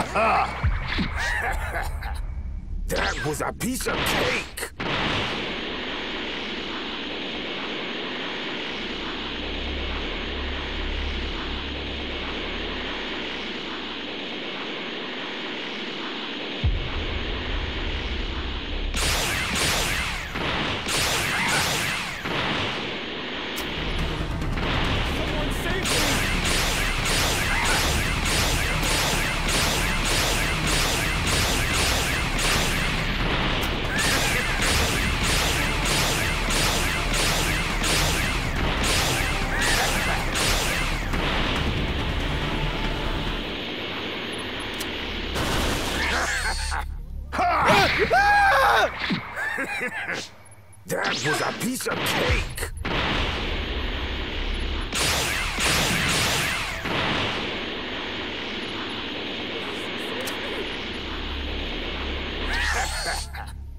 that was a piece of cake! That was a piece of cake!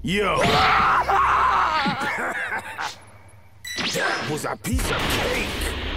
Yo! that was a piece of cake!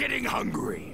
Getting hungry.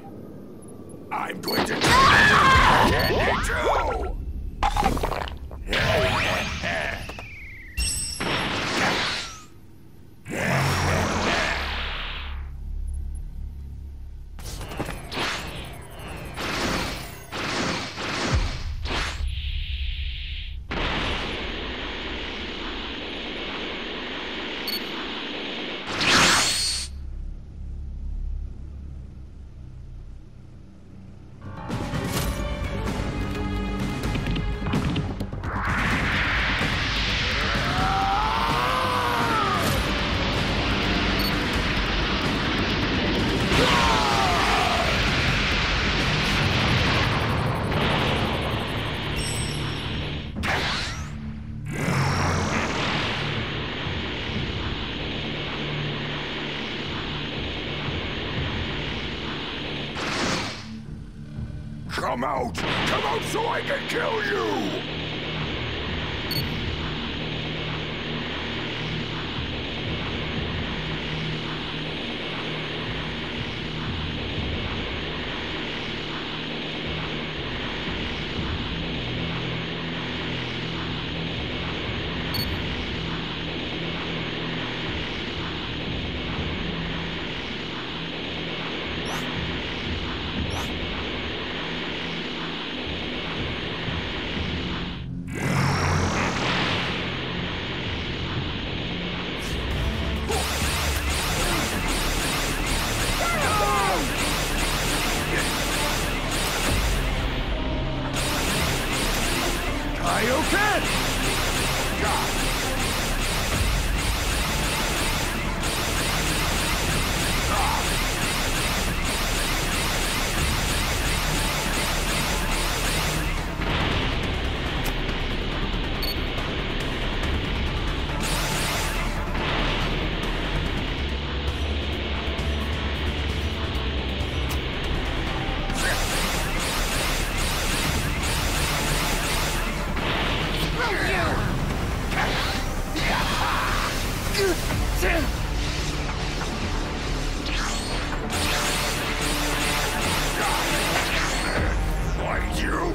Come out! Come out so I can kill you!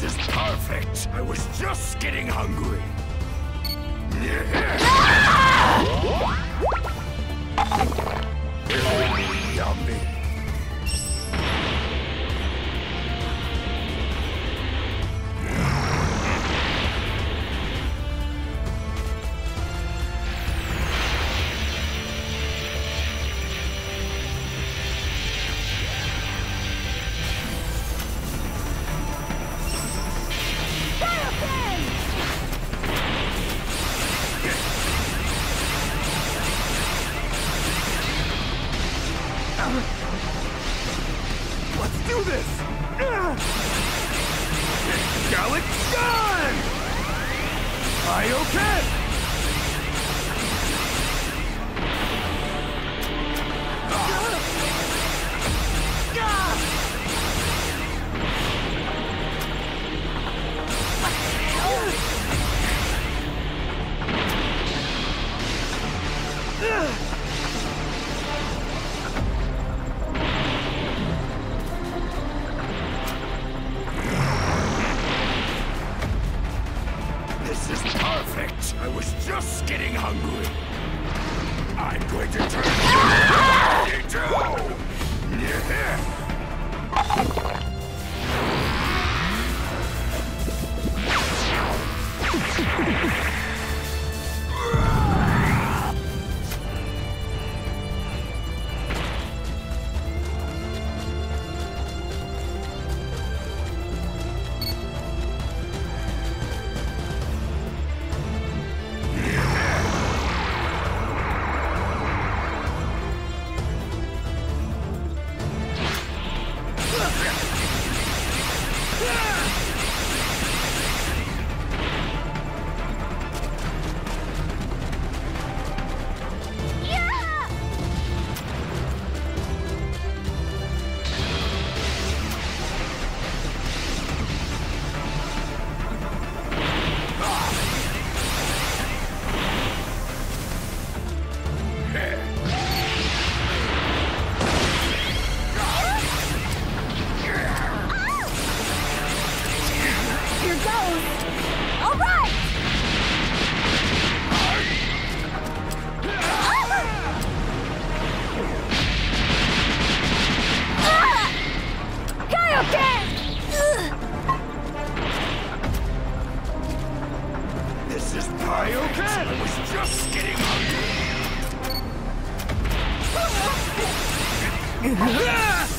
This is perfect! I was just getting hungry. Ah! Yummy. Gallic Gun! Kaioken! Ken! I was just getting hungry.